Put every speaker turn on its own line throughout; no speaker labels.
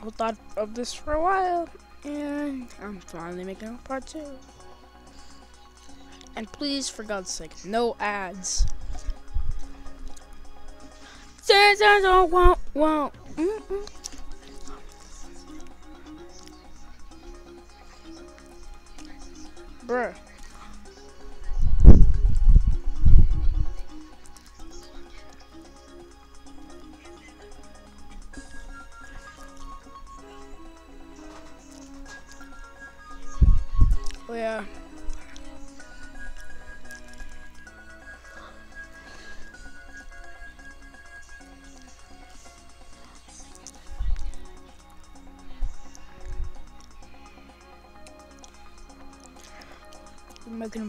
I thought of this for a while, and I'm finally making a part two. And please, for God's sake, no ads. Bruh.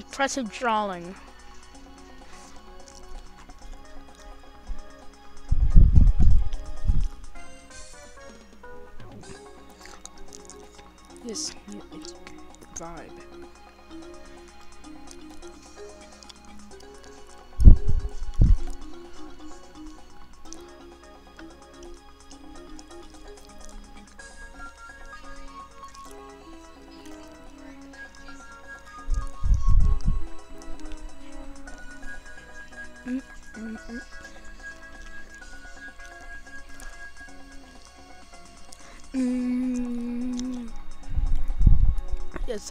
Impressive drawing.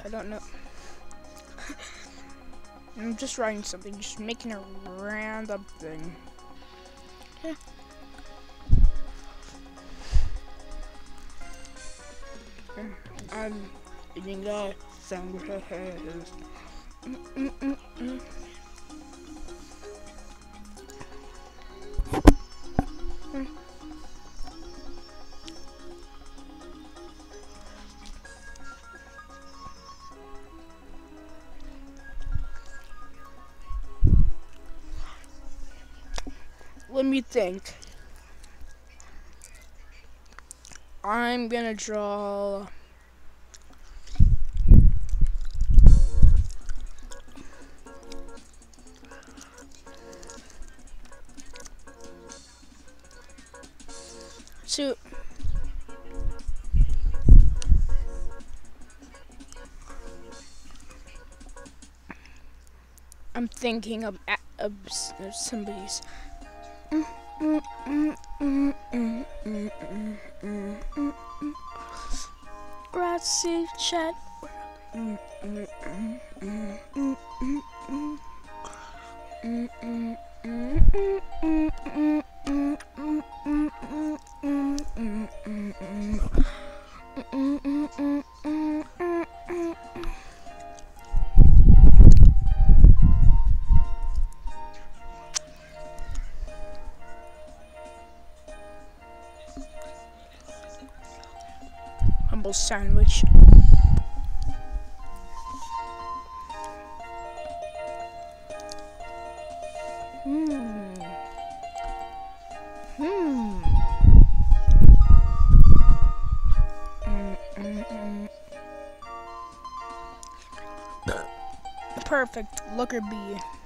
I don't know. I'm just writing something, just making a random thing. Yeah. I'm eating a sandwich. Draw. So. I'm thinking of, of, s- of mm, mm, somebody's. Grassy chat. Humble Looker bee.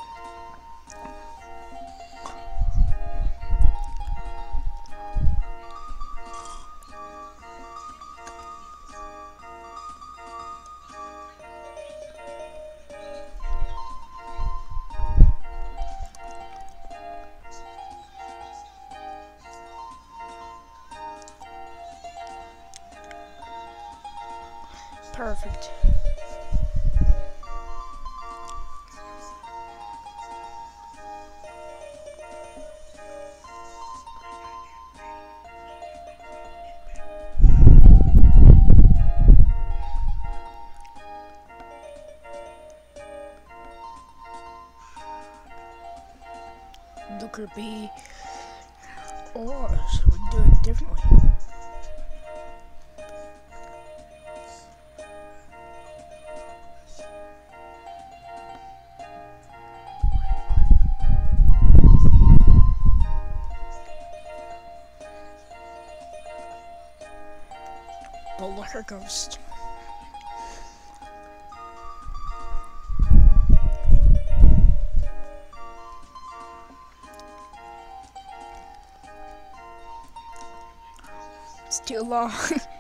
Bee. Or should we do it differently? The Looker Ghost. Long.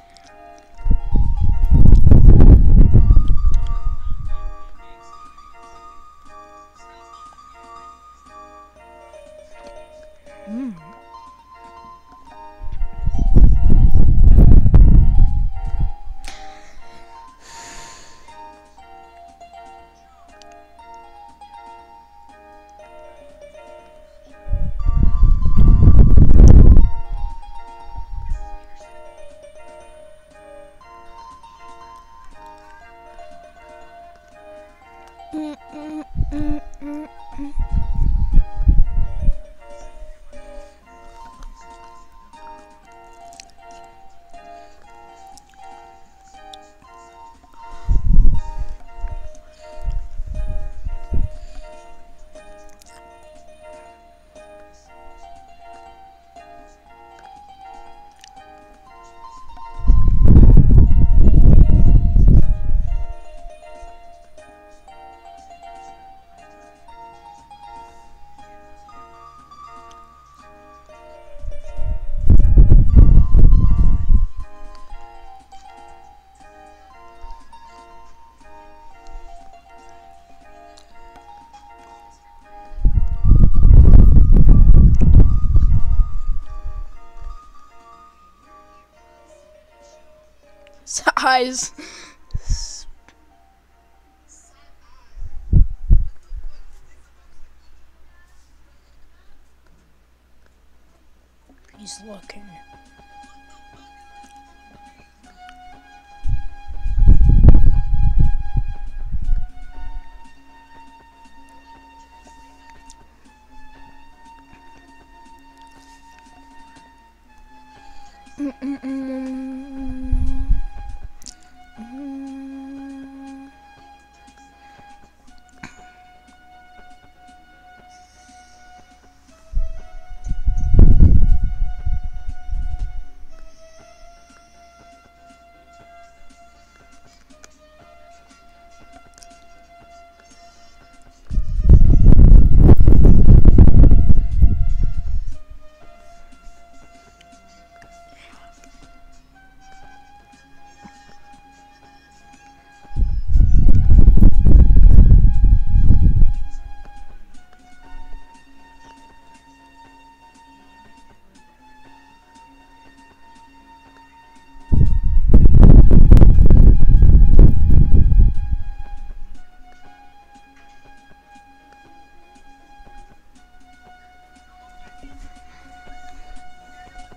Size.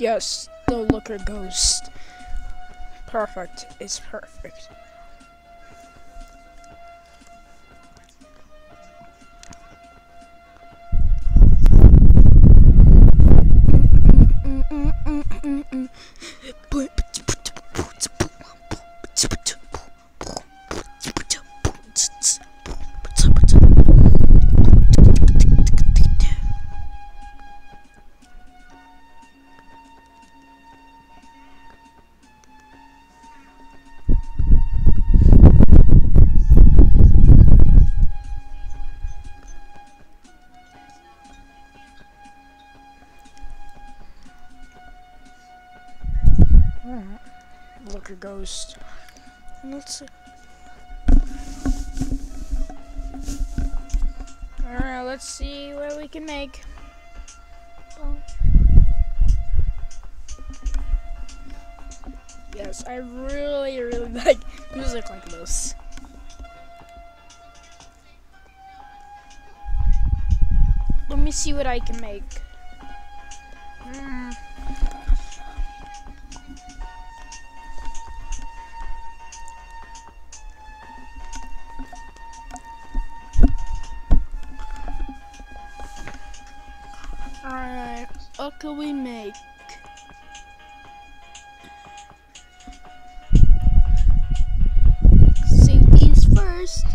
Yes, the looker ghost. Perfect. It's perfect. Ghost. Let's see. Alright, let's see what we can make. Oh. Yes, I really, really like music like this. Let me see what I can make. Can we make? Safety's first.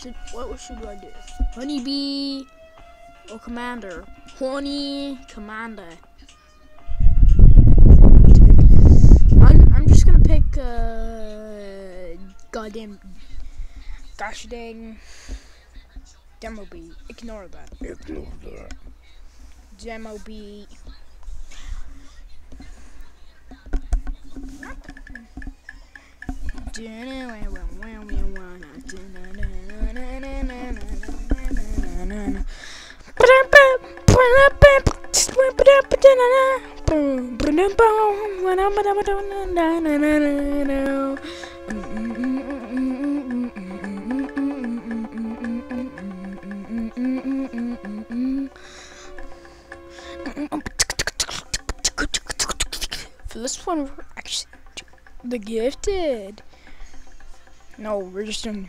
Should, what should I do? Honeybee or commander? Honey commander. I'm, just gonna pick uh goddamn gosh dang demo Bee. Ignore that.
Ignore that.
Demo beat. For this one, we're actually the gifted. No, we're just doing.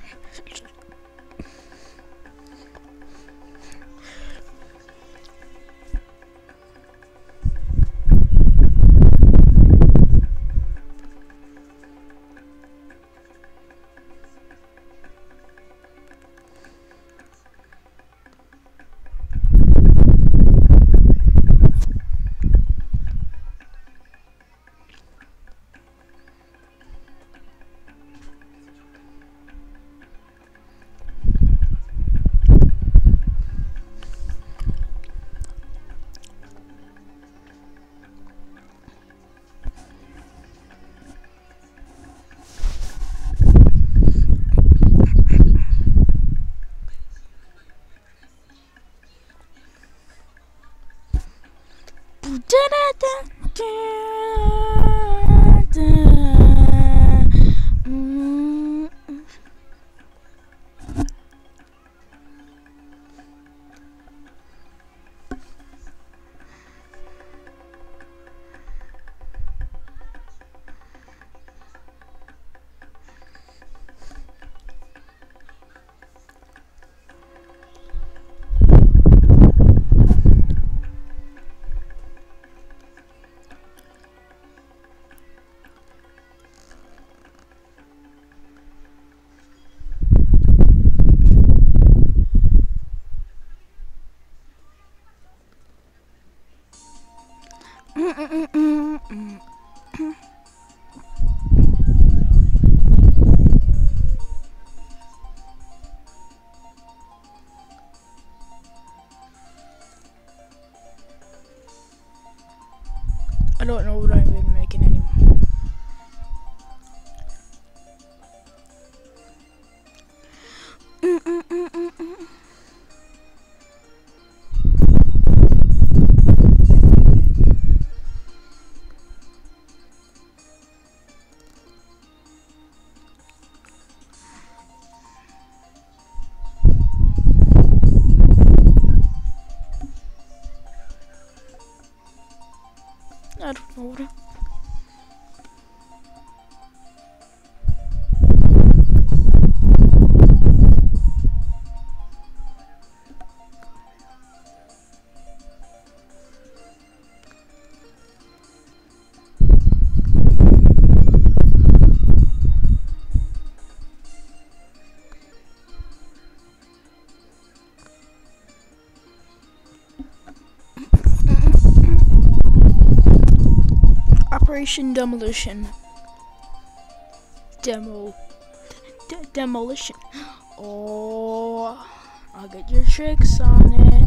Operation Demolition. Demo. D- demolition. Oh, I'll get your tricks on it.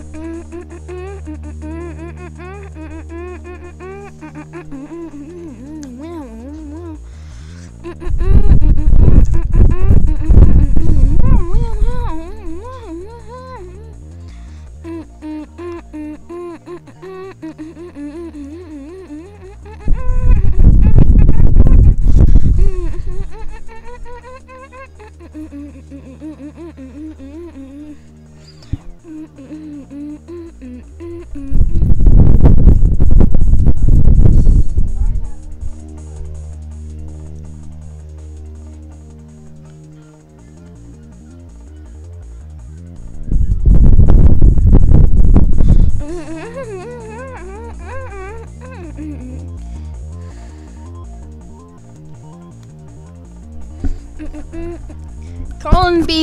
B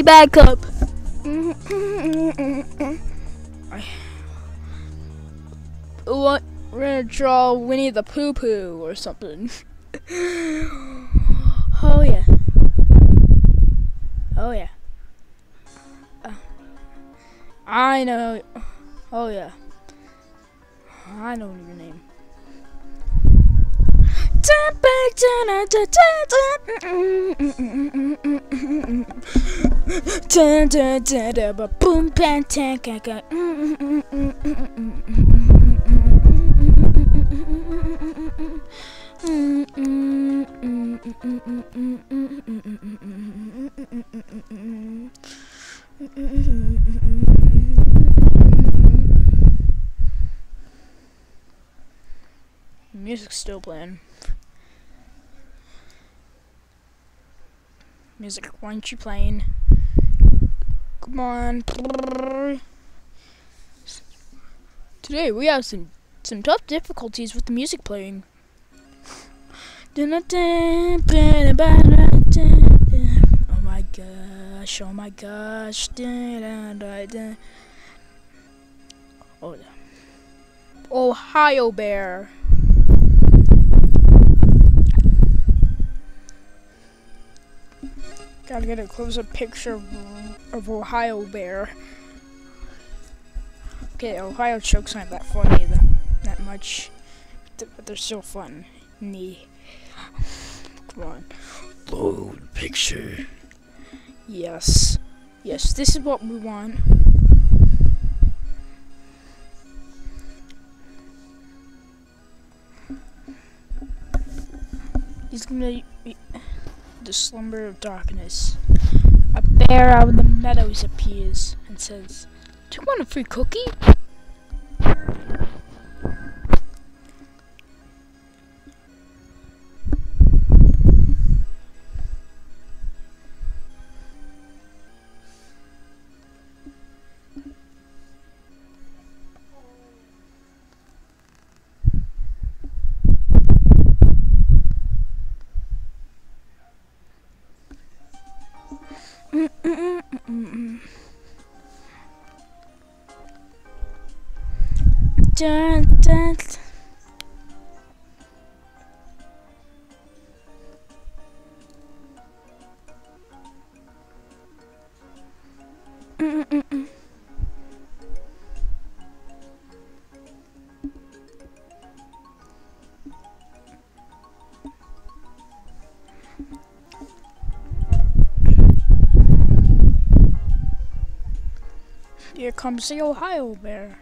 back up. What? We're gonna draw Winnie the Pooh or something. oh yeah. Oh yeah. Uh, I know. Oh yeah. I know your name. Boom, Music's still playing. Music, why aren't you playing? Come on. Today we have some some tough difficulties with the music playing. Oh my gosh, oh my gosh. Oh. Ohio Bear. Gotta get a close-up picture of, of Ohio Bear. Okay, Ohio jokes aren't that funny that, that much, but they're still fun. Knee. Come on. Load
picture.
Yes. Yes, this is what we want. He's gonna be the slumber of darkness. A bear out of the meadows appears and says, Do you want a free cookie? Comes the Ohio bear.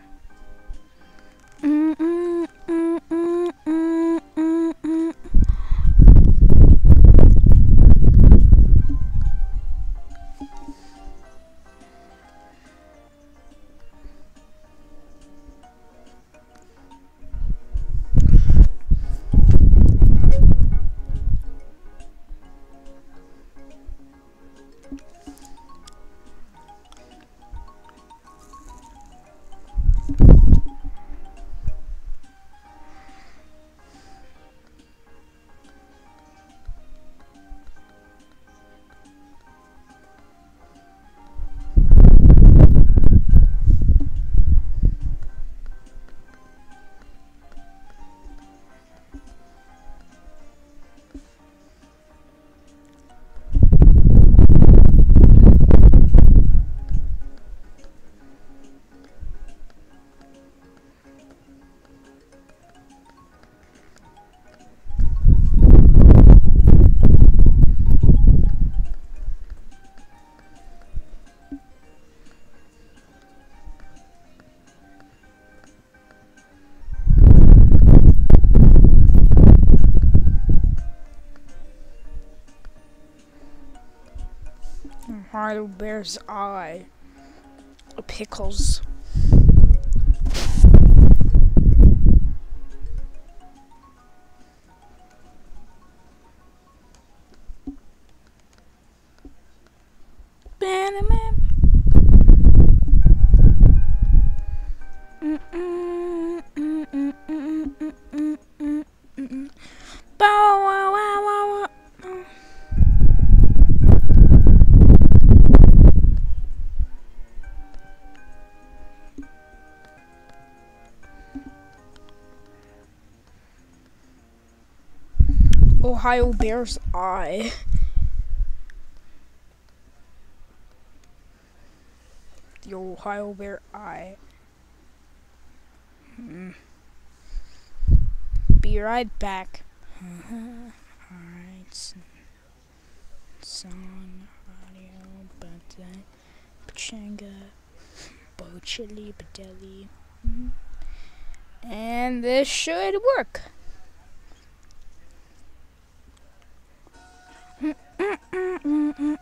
Bear's eye. Pickles. Ohio Bear's eye. The Ohio Bear eye. Hmm. Be right back. Alright. Song, audio, but Pachanga, Bochili, Badeli. Mhm. And this should work. My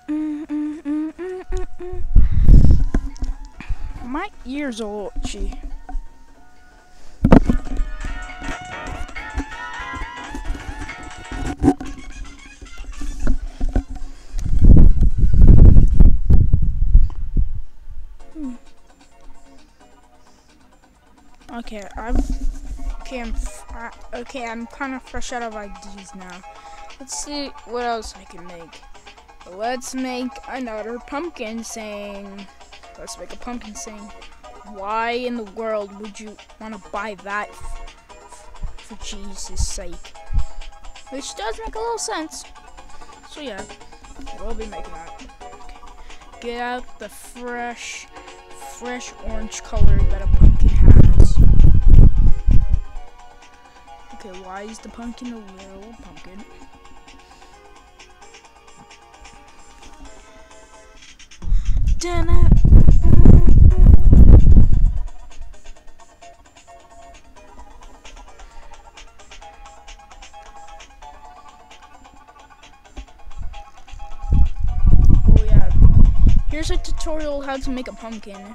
ears are itchy. Hmm. Okay, I'm okay. I'm I, okay. I'm kind of fresh out of ideas now. Let's see what else I can make. Let's make another pumpkin saying. Let's make a pumpkin saying. Why in the world would you want to buy that for Jesus' sake? Which does make a little sense. So yeah, we'll be making that. Okay. Get out the fresh, fresh orange color that a pumpkin has. Okay, why is the pumpkin a little pumpkin? Dana. Oh yeah. Here's a tutorial how to make a pumpkin.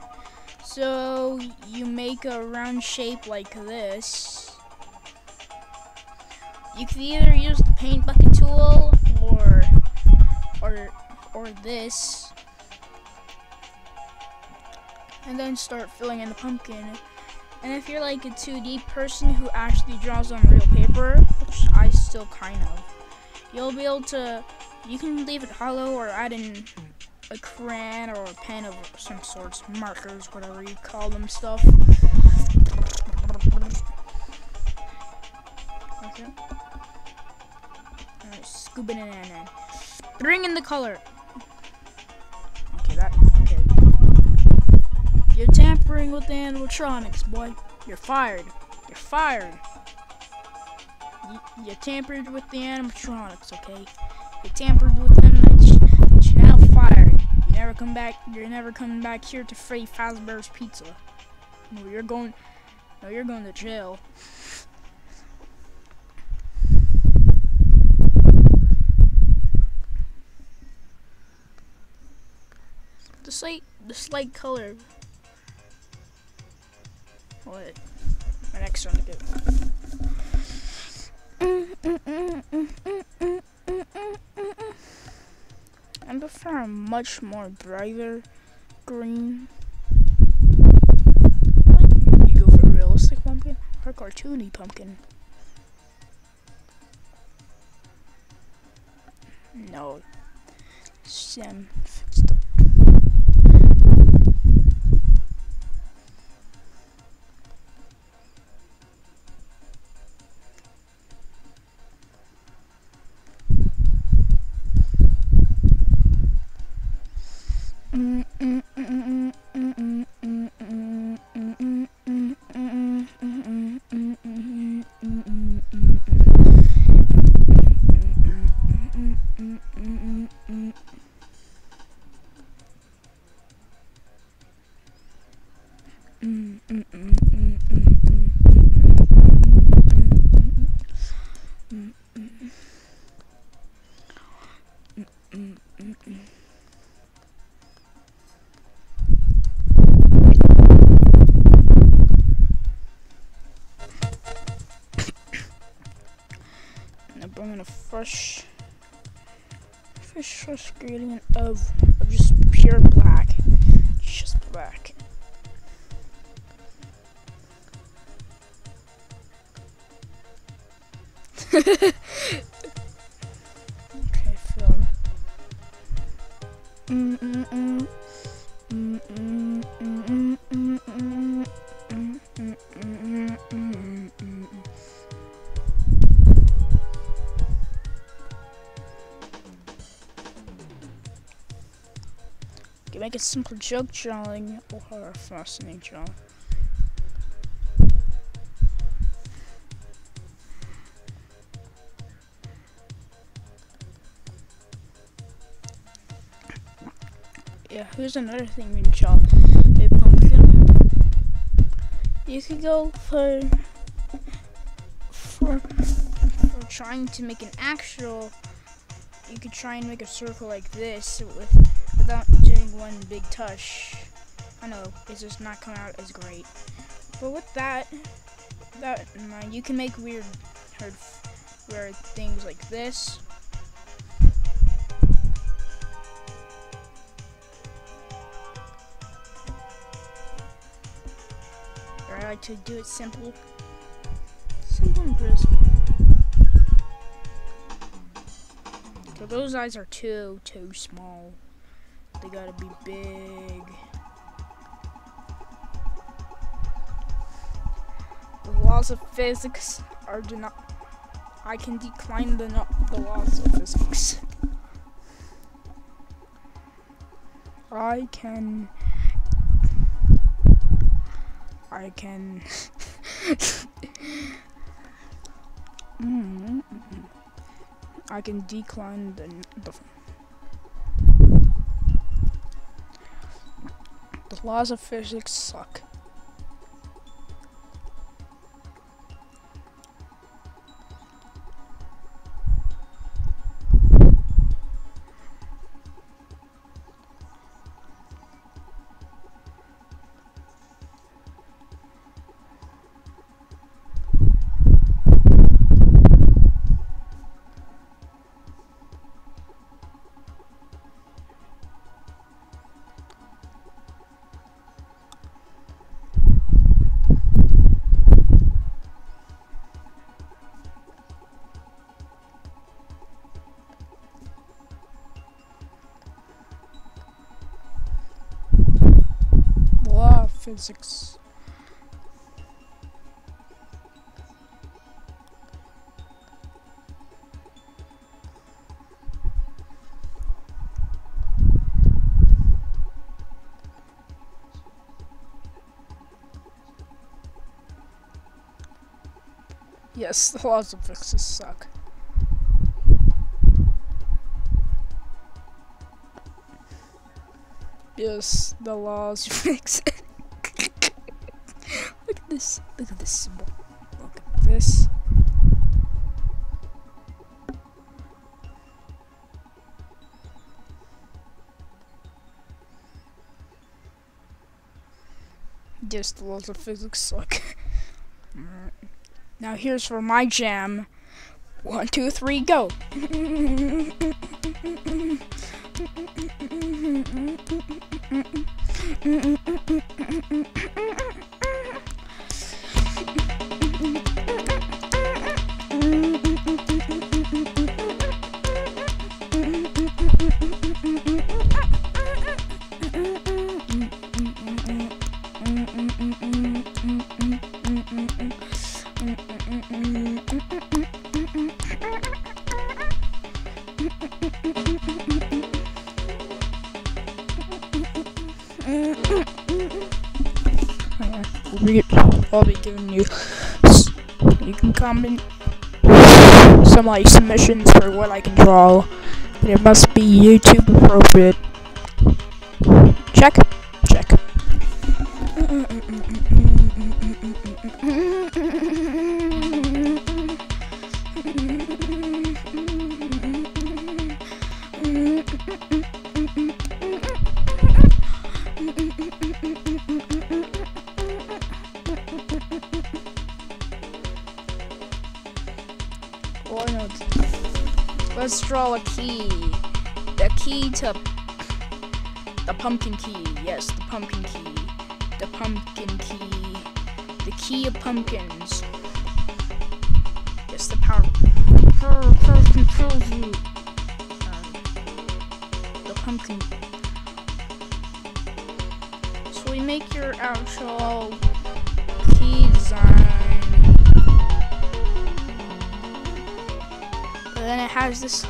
So you make a round shape like this. You can either use the paint bucket tool or or or this and then start filling in the pumpkin. And if you're like a 2D person who actually draws on real paper, which I still kind of, you'll be able to, you can leave it hollow or add in a crayon or a pen of some sorts, markers, whatever you call them stuff. Okay. Alright, scoop it in and then bring in the color. Tampering with the animatronics, boy. You're fired. You're fired. You, you tampered with the animatronics, okay? You tampered with them, and you're now fired. You never come back. You're never coming back here to Freddy Fazbear's Pizza. No, you're going. No, you're going to jail. The slight, the slight color what? My next one to go. I prefer a much more brighter green. You go for a realistic pumpkin or cartoony pumpkin? No. Sam fixed up. bring simple joke drawing or a fascinating drawing. Yeah, here's another thing we can draw. A pumpkin. You could go for for for trying to make an actual you could try and make a circle like this with without one big touch. I know it's just not coming out as great. But with that, that in mind, you can make weird, weird, weird things like this. I like to do it simple, simple and crisp. So those eyes are too, too small. They gotta be big. The laws of physics are do not. I can decline the the laws of physics. I can. I can. mm -hmm. I can decline the, the laws of physics suck. Yes, the laws of physics suck. Yes, the laws fix The laws of physics suck. Now here's for my jam. One, two, three, go. I'll be giving you. You can comment some like submissions for what I can draw, but it must be YouTube appropriate. Check. Pumpkin key. Yes, the pumpkin key. The pumpkin key. The key of pumpkins. Yes, the power. Power, controls you. The pumpkin. So we make your actual key design. Then it has this.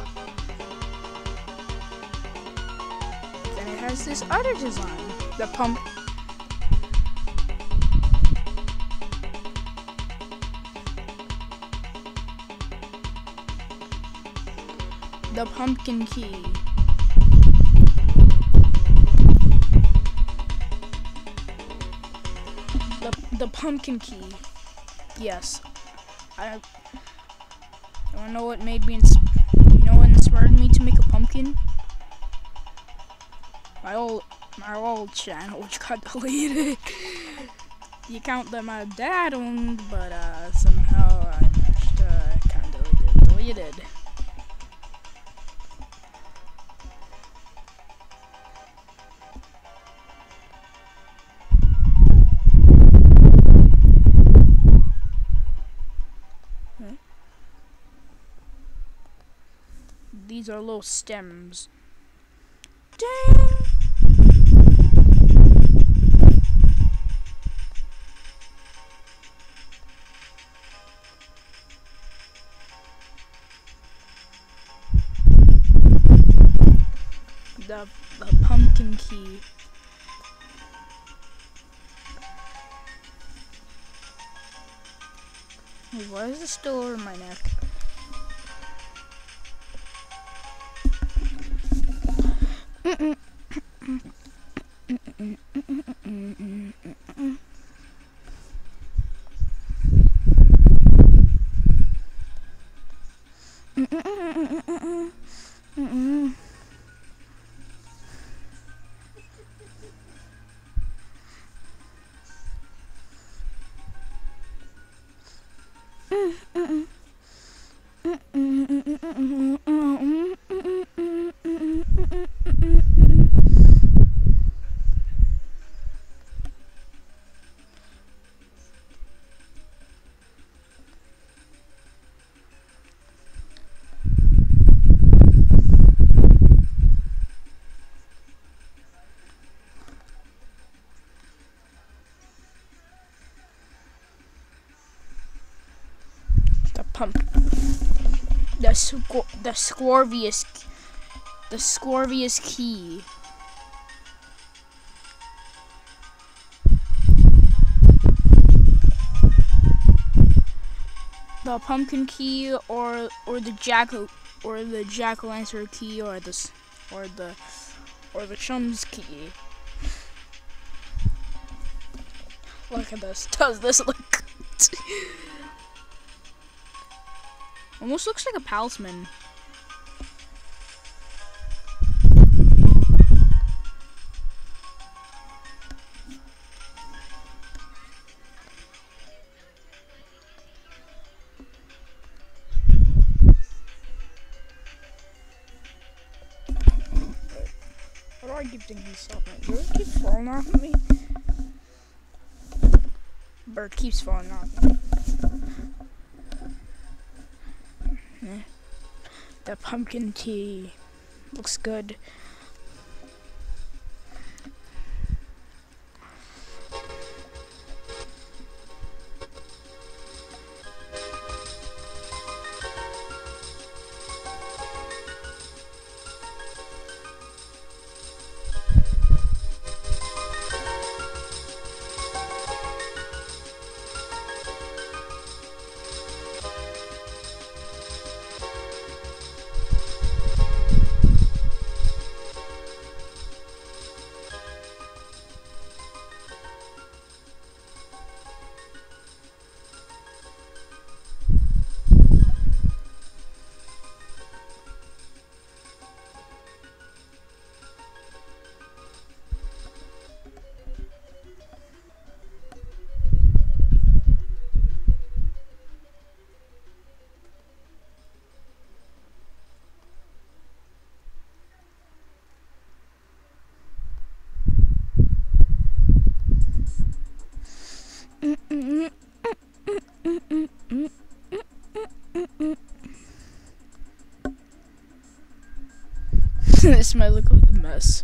This other design. The pump. The pumpkin key. The, the pumpkin key. Yes. I you wanna know what made me you know what inspired me to make a pumpkin? My old my old channel which got deleted. the account that my dad owned, but uh somehow I managed to kinda get deleted. These are little stems. Ding! The, the pumpkin key. Wait, why is this still over my neck? The the Scorvius. The Scorvius key. The pumpkin key, or or the jack or the jack o' lantern key, or the or the or the chum's key. Look at this. Does this look? Almost looks like a palisman. Bird keeps falling off. Eh. The pumpkin tea looks good. this might look like a mess.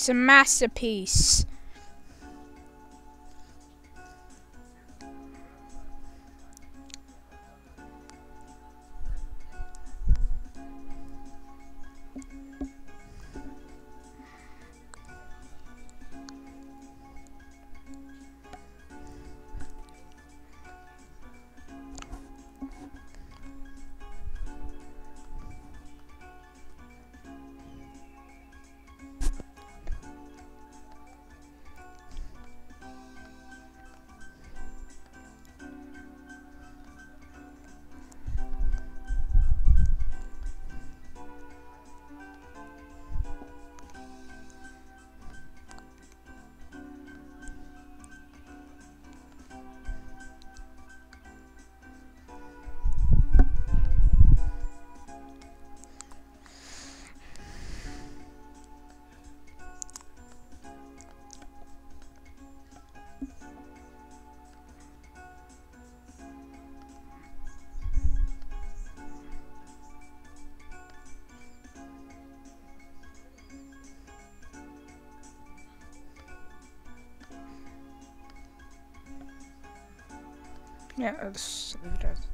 It's a masterpiece. Yeah, let's it as.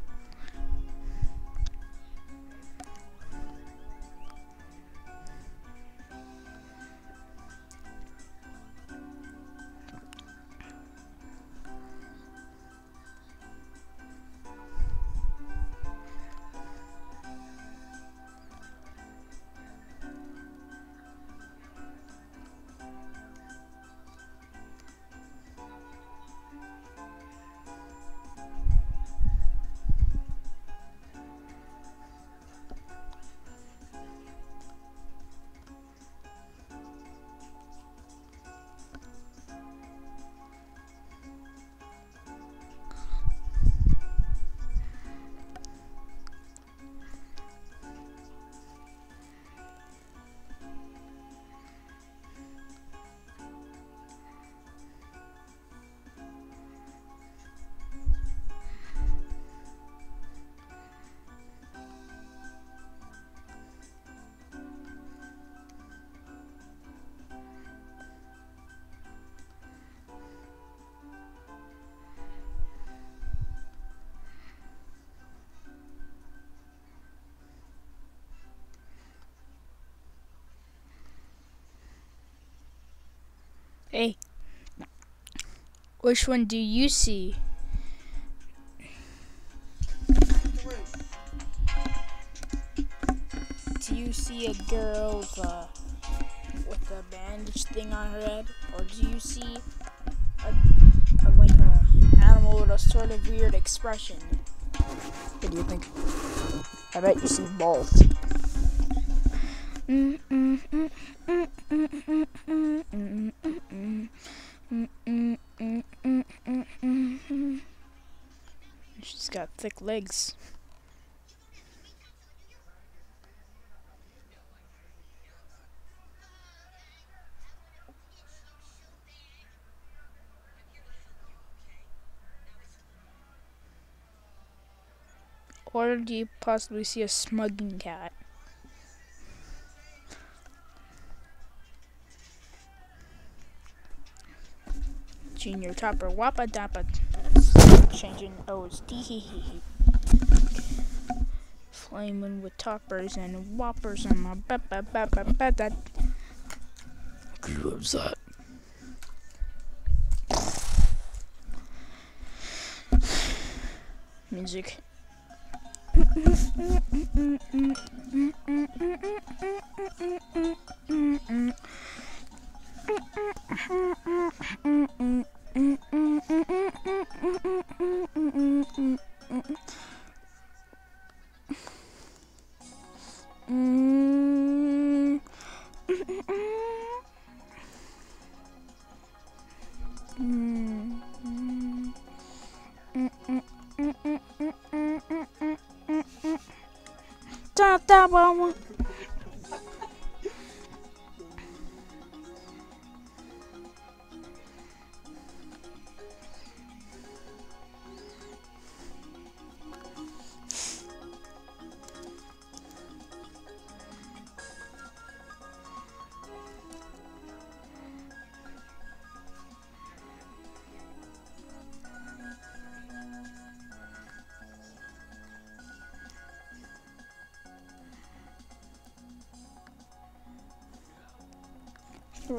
Which one do you see? Do you see a girl with a, with a bandage thing on her head, or do you see a, a like a animal with a sort of weird expression? What do you think? I bet you see both. She's got thick legs. Or do you possibly see a smuggling cat? Junior Topper Wappa Dappa changing O's D hee hee hee. Flaming with toppers and whoppers on my ba ba ba ba ba da. What's that? Music. Mm. Da da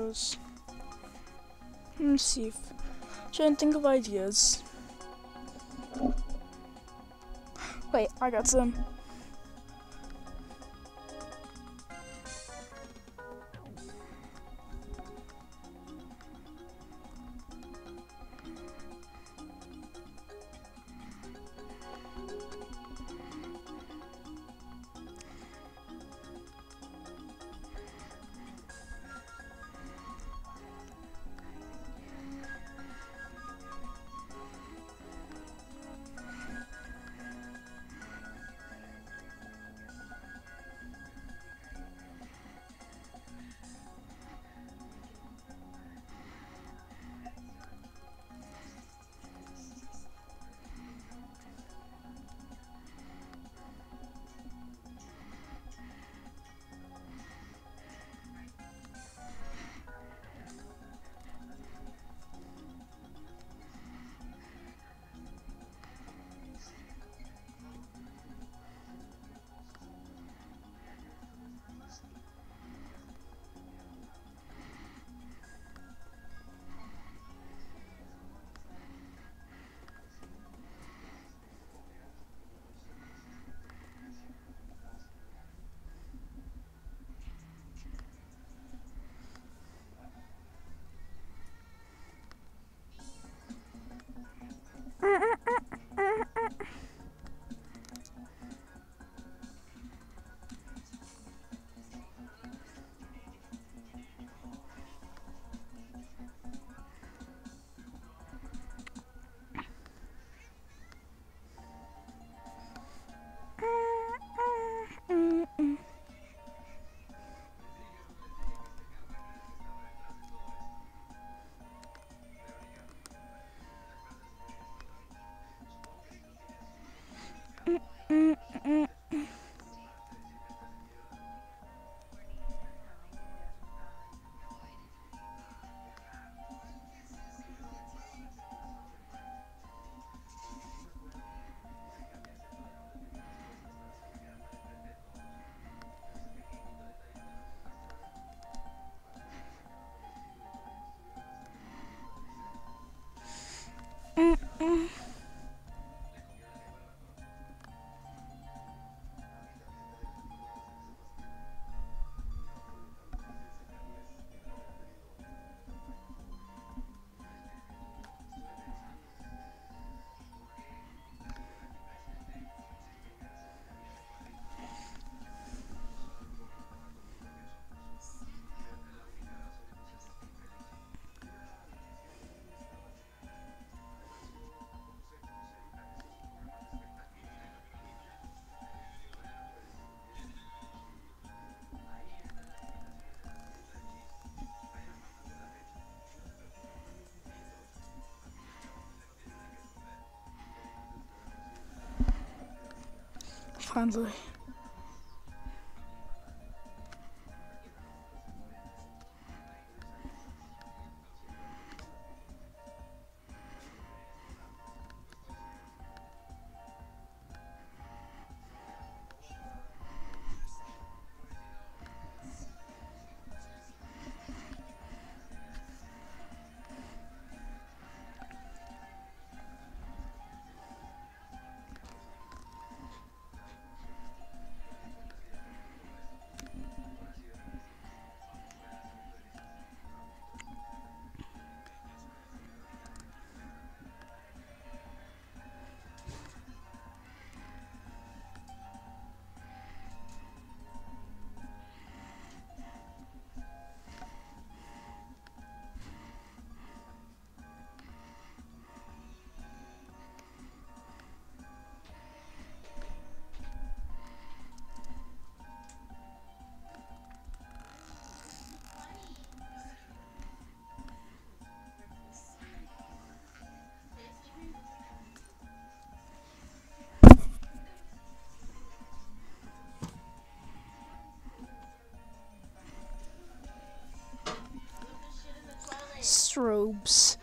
ba ba. Let me see if trying to think of ideas. Wait, I got some. Finally. strobes. Strobes.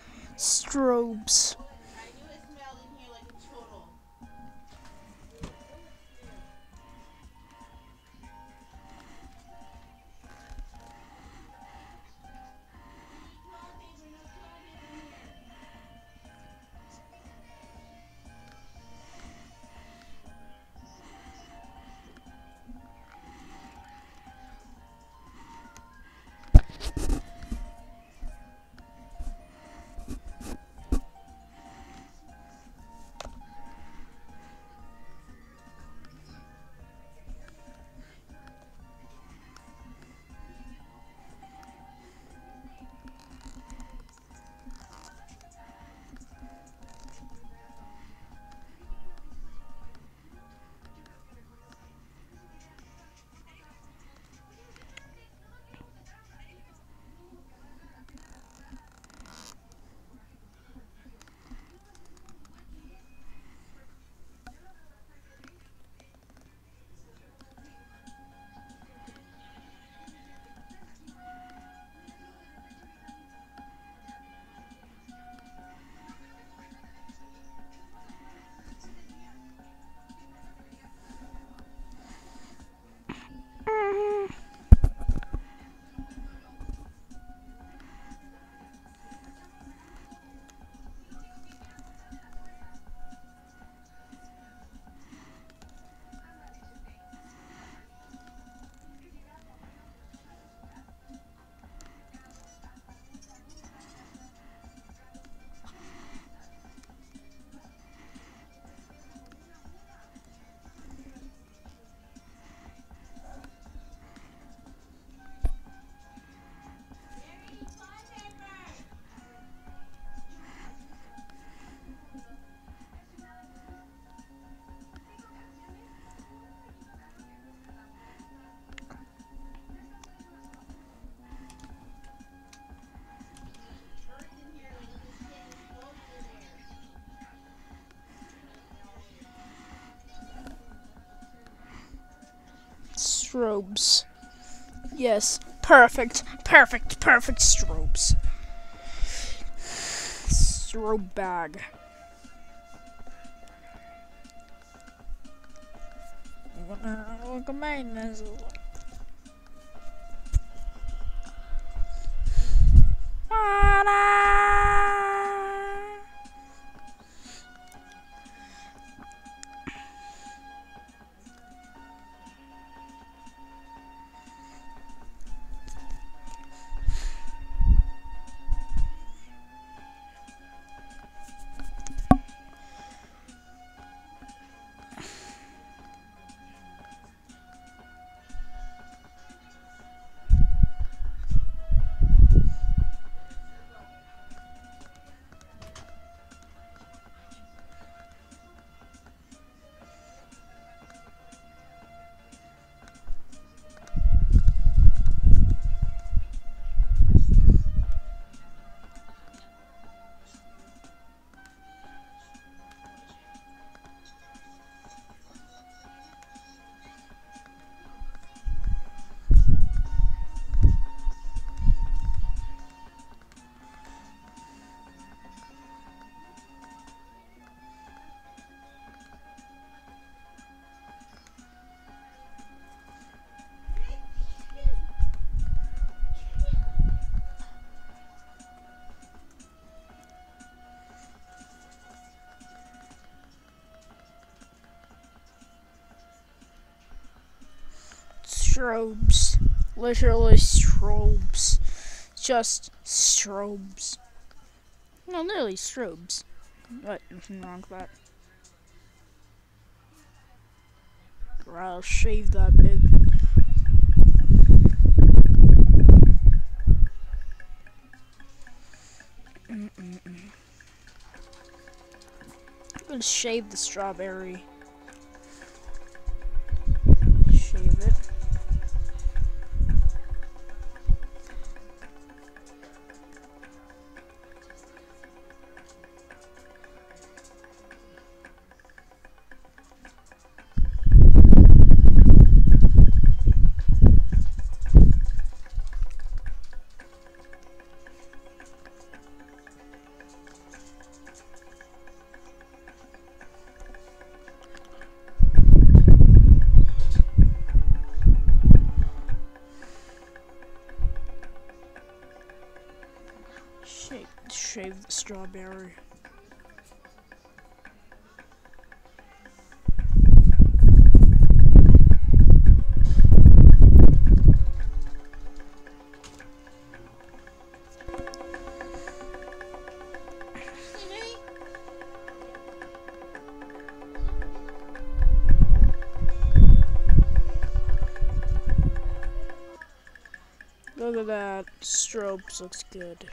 Strobes. Yes, perfect, perfect, perfect strobes. Strobe bag. Look at my strobes. Literally strobes. Just strobes. No, literally strobes. What? Nothing wrong with that. Or I'll shave that bit. Mm -mm -mm. I'm gonna shave the strawberry. The. Look at that. Strobes looks good.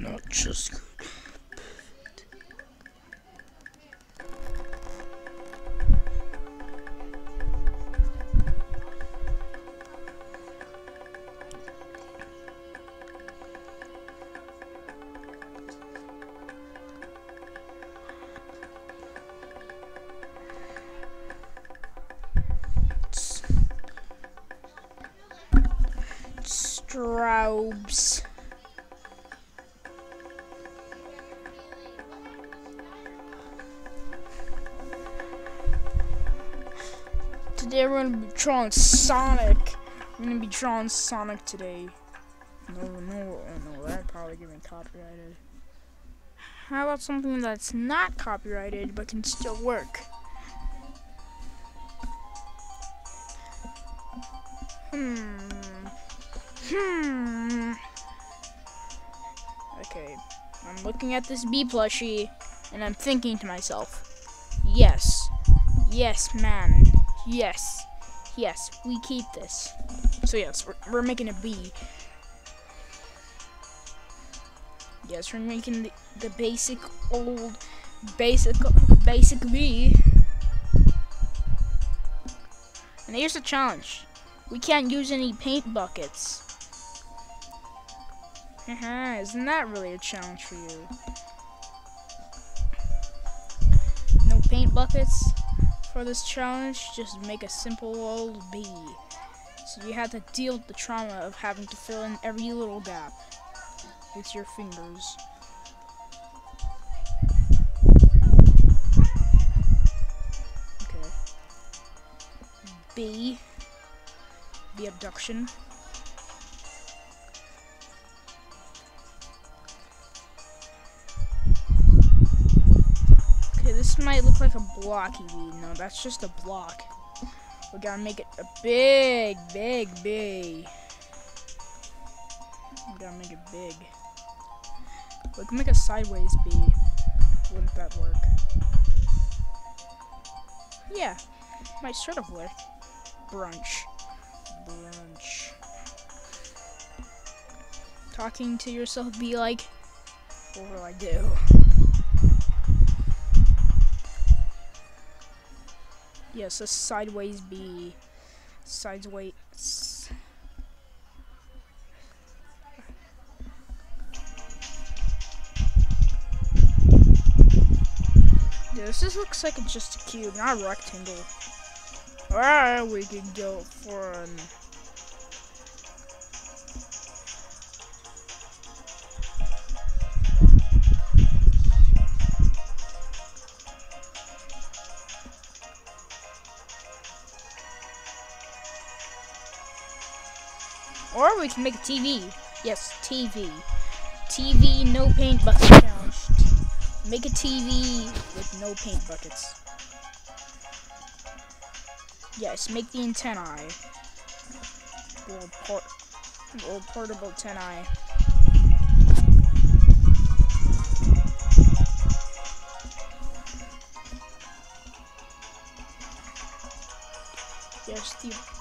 Not just good. Drawing Sonic. I'm gonna be drawing Sonic today. No, no, no, that probably get me copyrighted. How about something that's not copyrighted but can still work? Hmm. Hmm. Okay. I'm looking at this bee plushie and I'm thinking to myself, yes, yes, man, yes, yes, we keep this. So yes, we're, we're making a bee. Yes, we're making the, the basic old, basic, basic bee. And here's the challenge. We can't use any paint buckets. Isn't that really a challenge for you? No paint buckets for this challenge, just make a simple old B. So you had to deal with the trauma of having to fill in every little gap with your fingers. Okay. B. The abduction. This might look like a blocky weed. No, that's just a block. We gotta make it a big, big, big. We gotta make it big. We can make a sideways B. Wouldn't that work? Yeah, might sort of work. Brunch. Brunch. Talking to yourself, be like, what will I do? Yes, a sideways B. Sideways. Yeah, this just looks like it's just a cube, not a rectangle. Or we could go for an Or we can make a TV. Yes, TV. TV, no paint bucket challenge. Make a TV with no paint buckets. Yes, make the antennae. Little, port little portable antennae. Yes, the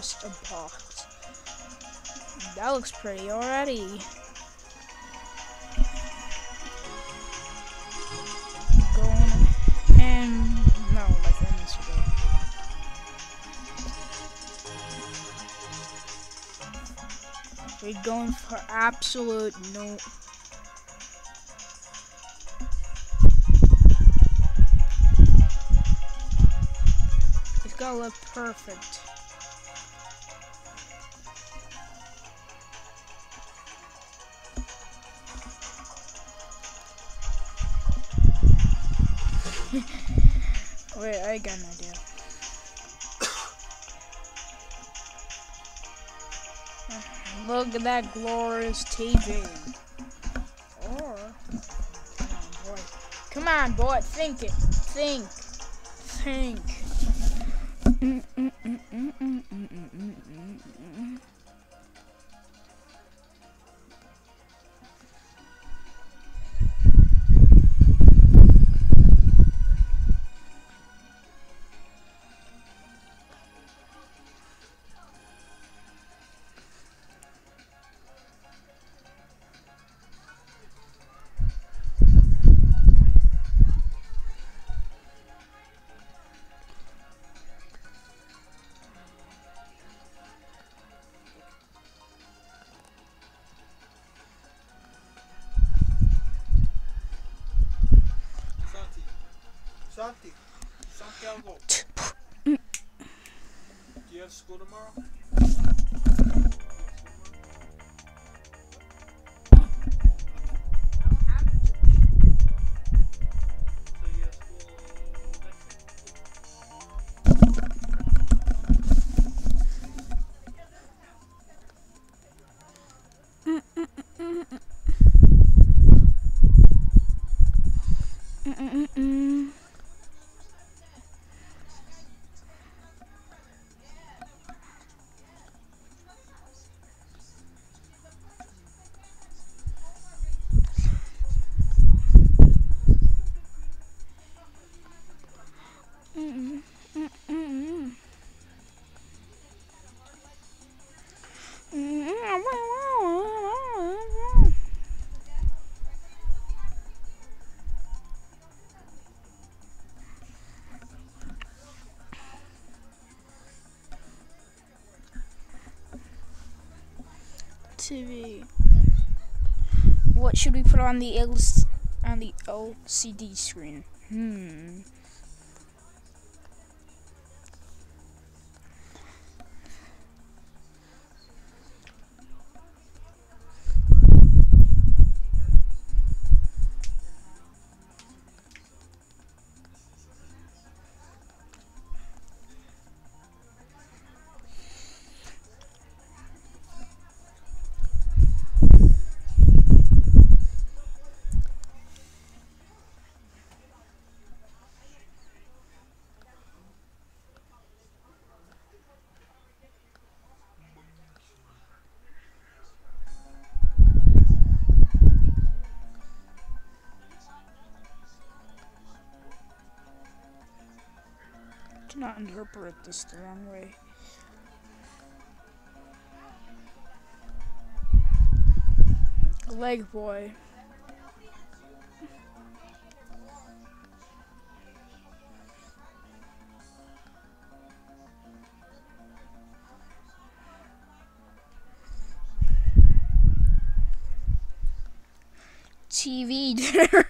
Just a box. That looks pretty already. We're going for absolute no It's gotta look perfect. Wait, I got an idea. Look at that glorious TV. Or, come on, boy. Come on, boy. Think it. Think. Think.
School tomorrow?
TV. What should we put on the L on the LCD screen? Hmm. Not interpret this the wrong way. Leg boy. TV dinners.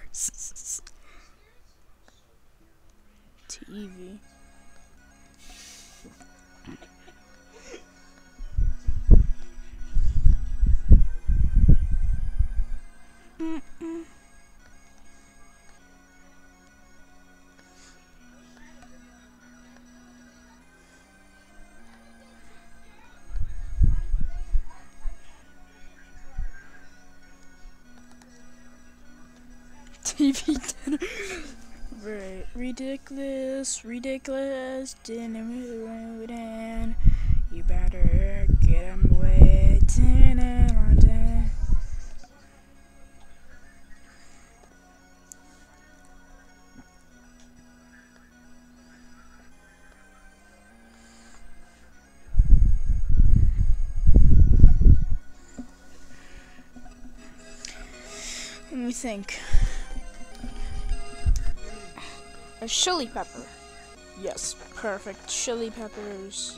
TV dinner. Right. Ridiculous, ridiculous. Dinner with and You better get 'em away. Dinner on dinner. Let me think. Chili pepper. Yes, perfect. Chili peppers.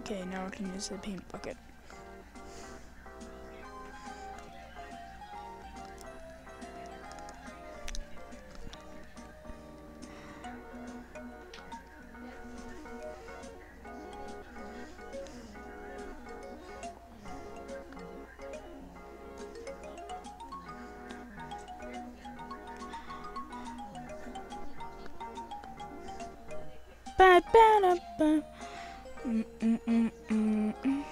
Okay, now we can use the paint bucket. Ba ba da ba. Mm mm mm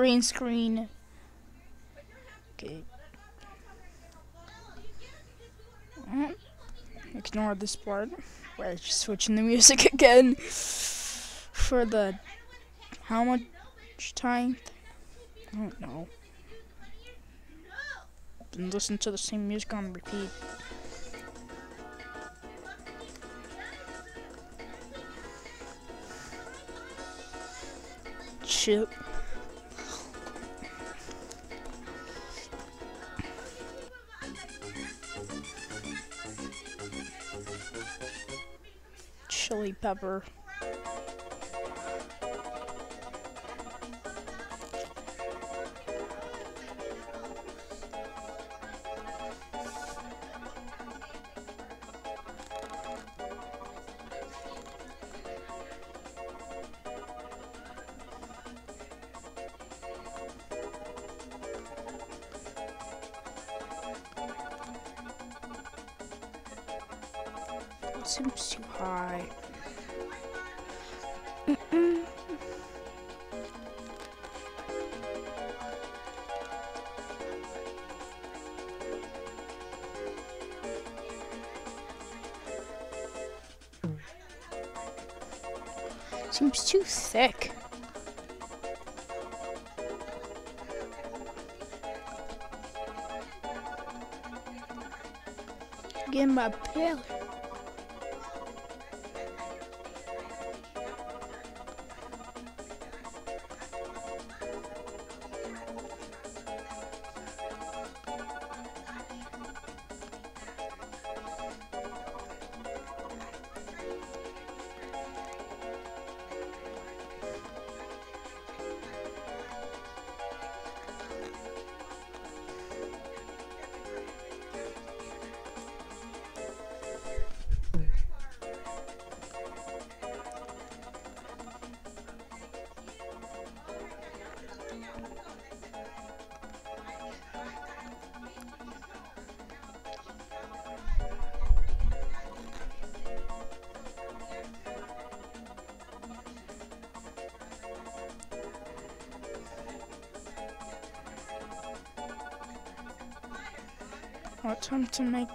green screen. Okay. Mm, Ignore this part. We're switching the music again for the how much time? I don't know. Listening to the same music on repeat. Shit. Pepper. Sick. Get my pillow. What time to make?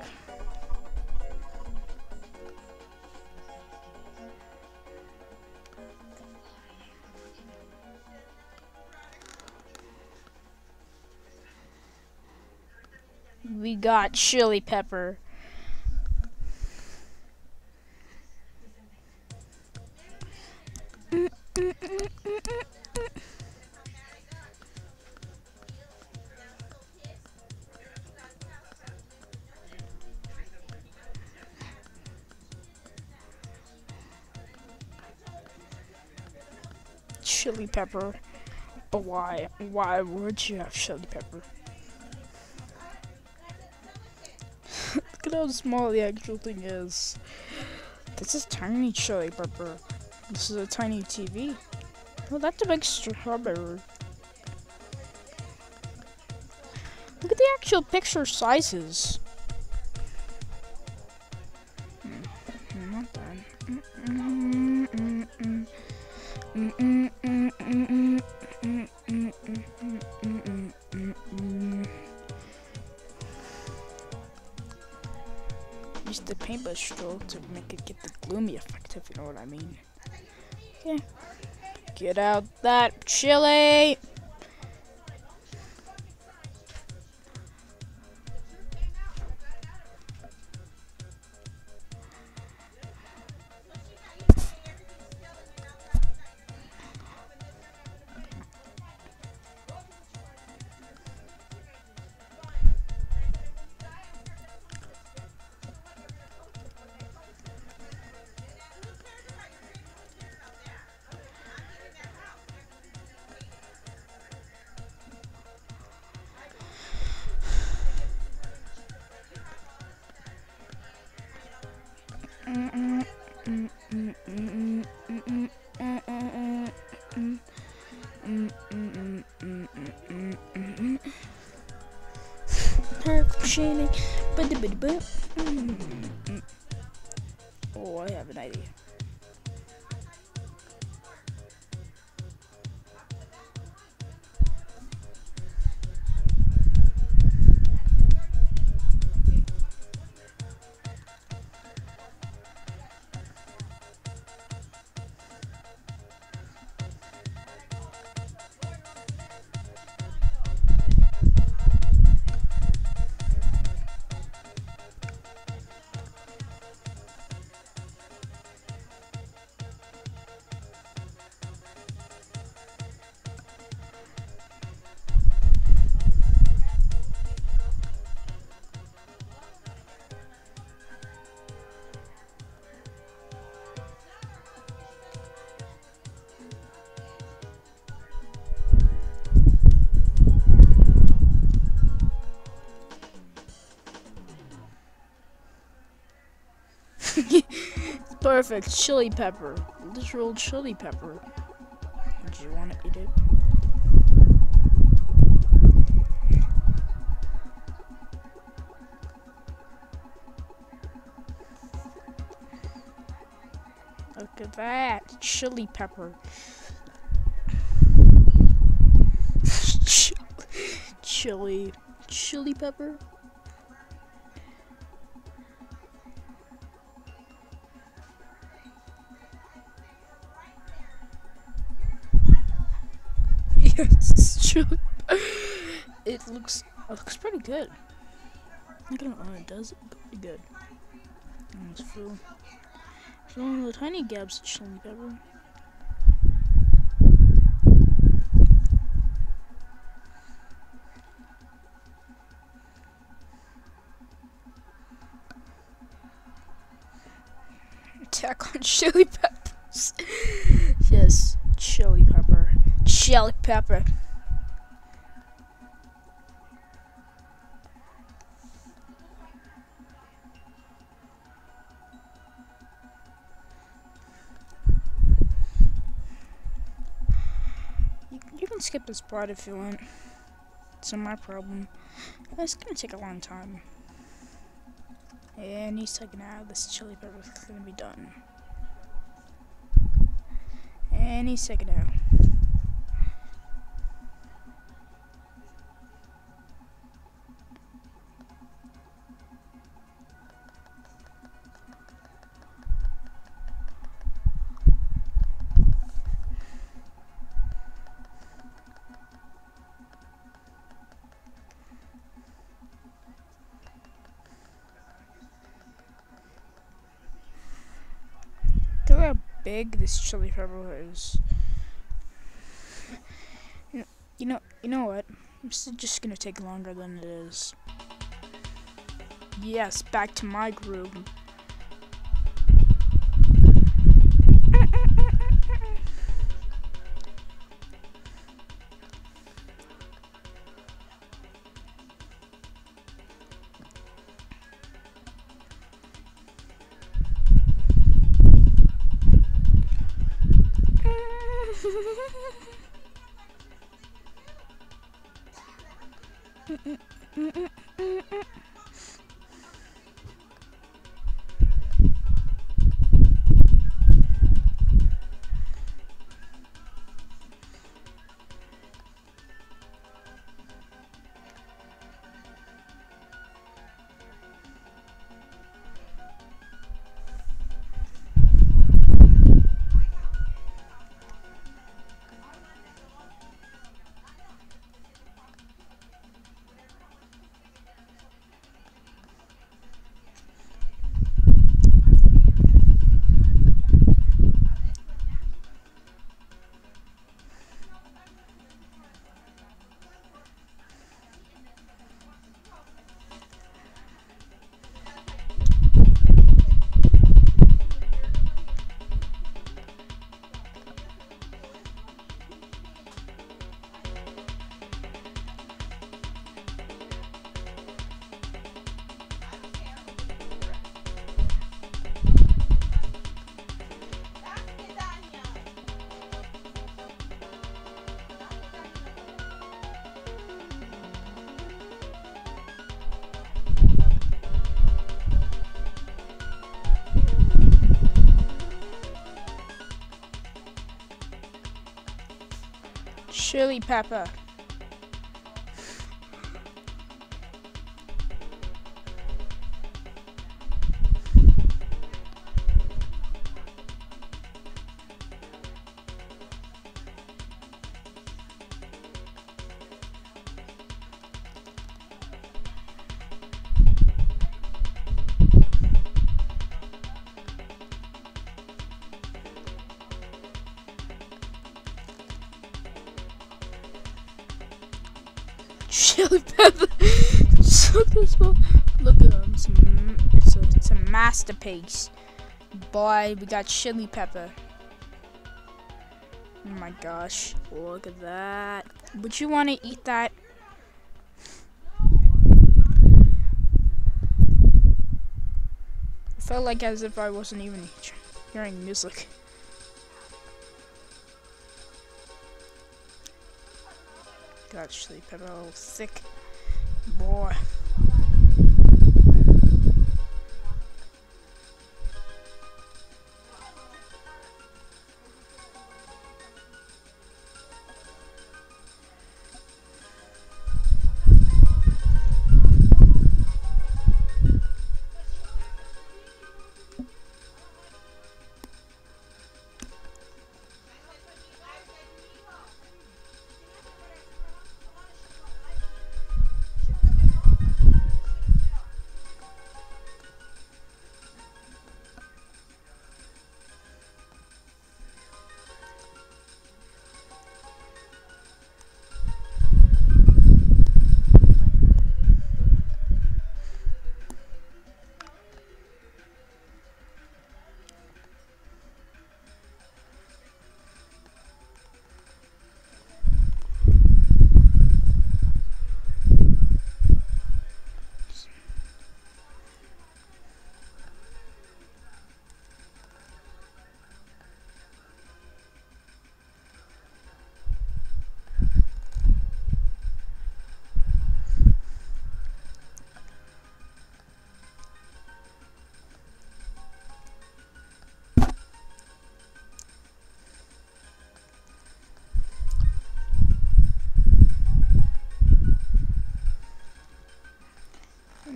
We got chili pepper. Pepper. But why? Why would you have chili pepper? Look at how small the actual thing is. This is tiny chili pepper. This is a tiny TV. Oh, that's a big strawberry. Look at the actual picture sizes. Out that chili! Shading. Mm. Oh, I have an idea. Perfect. Chili pepper. Literal chili pepper. Do you want to eat it? Look at that. Chili pepper. Ch- chili. Chili pepper? It looks pretty good. Look at how it does it pretty good. And it's full. Filling the tiny gaps of chili pepper. Attack on chili peppers. yes, chili pepper. Chili pepper. This part if you want. It's not my problem. It's gonna take a long time. Any second now, this chili pepper is gonna be done. Any second now. Big this chili pepper is. You know, you know, you know what? This is just gonna take longer than it is. Yes, back to my groove. Chili pepper. Masterpiece. Boy, we got chili pepper. Oh my gosh, look at that. Would you want to eat that? I felt like as if I wasn't even. hearing music. Got chili pepper, oh, sick boy.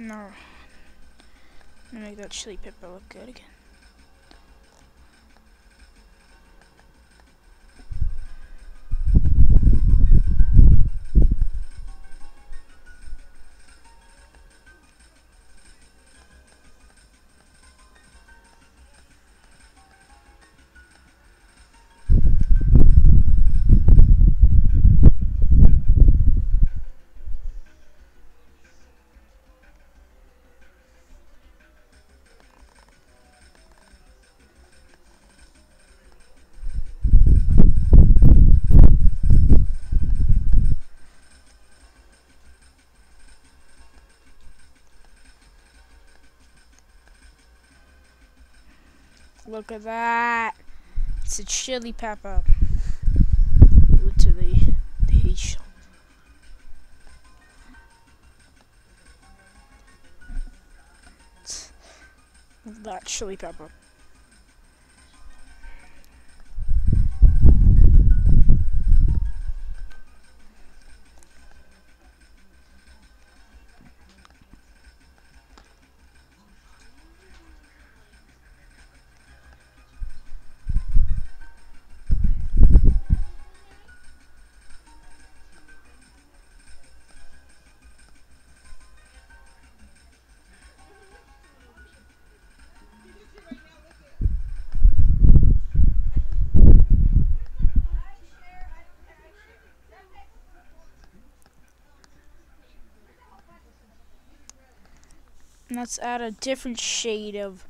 No. I'm gonna make that chili pepper look good again. Look at that. It's a chili pepper. Literally, the shell. That chili pepper. Let's add a different shade of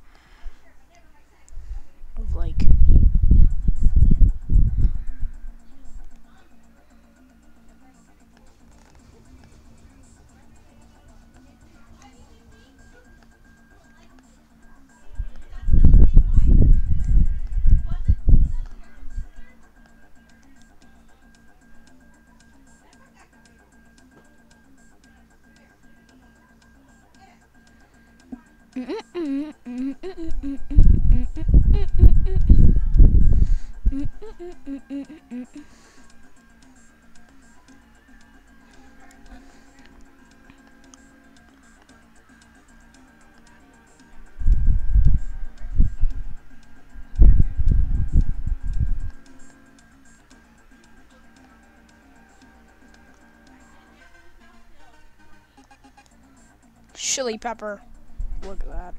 chili pepper. Look at that.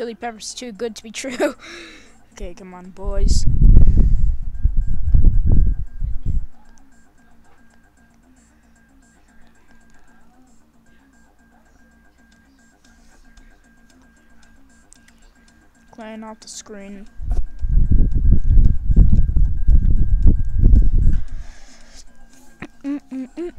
Chili pepper's too good to be true. okay, come on, boys. Clearing off the screen. Mm -mm -mm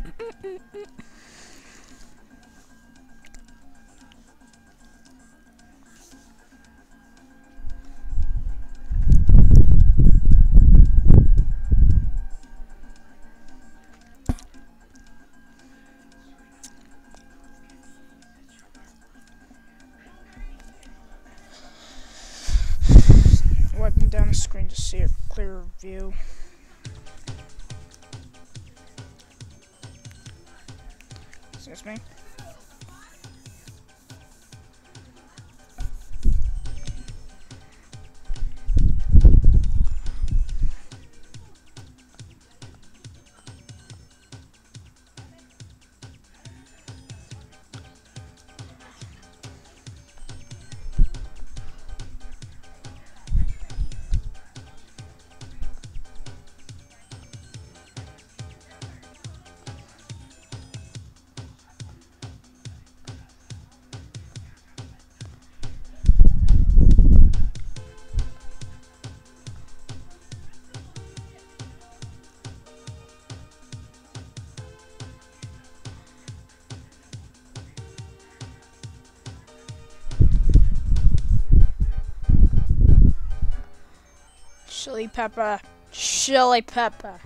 Chili pepper. Chili pepper.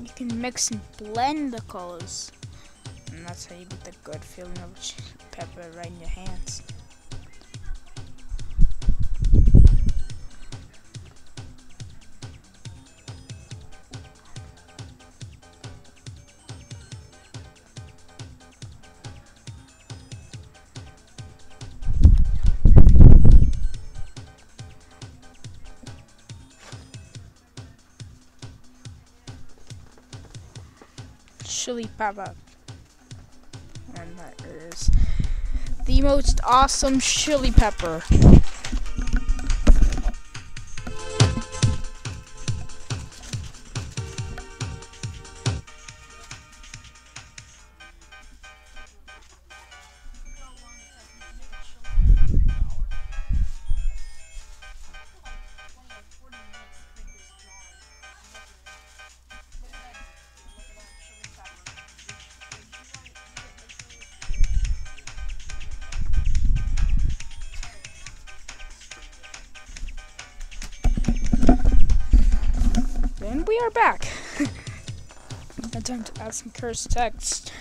You can mix and blend the colors. And that's how you get the good feeling of chili pepper right in your hands. Chili pepper. And that is the most awesome chili pepper. We are back. now time to add some cursed text.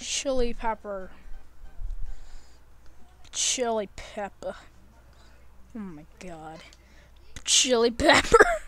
Chili pepper. Chili pepper. Oh my god. Chili pepper.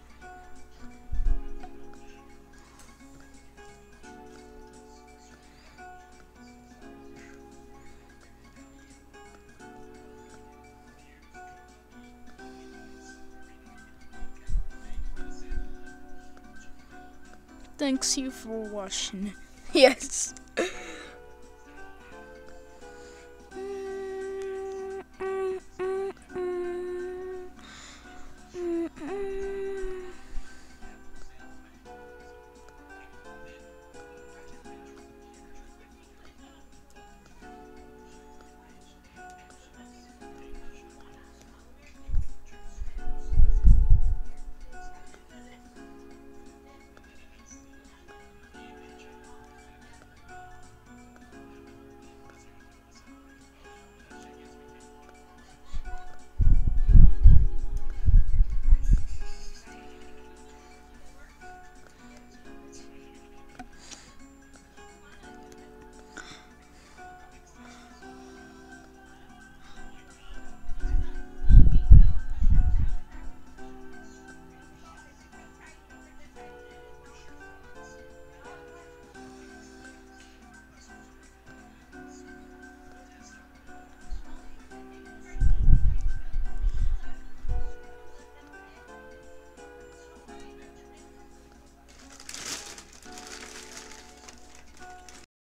Thanks you for watching. yes.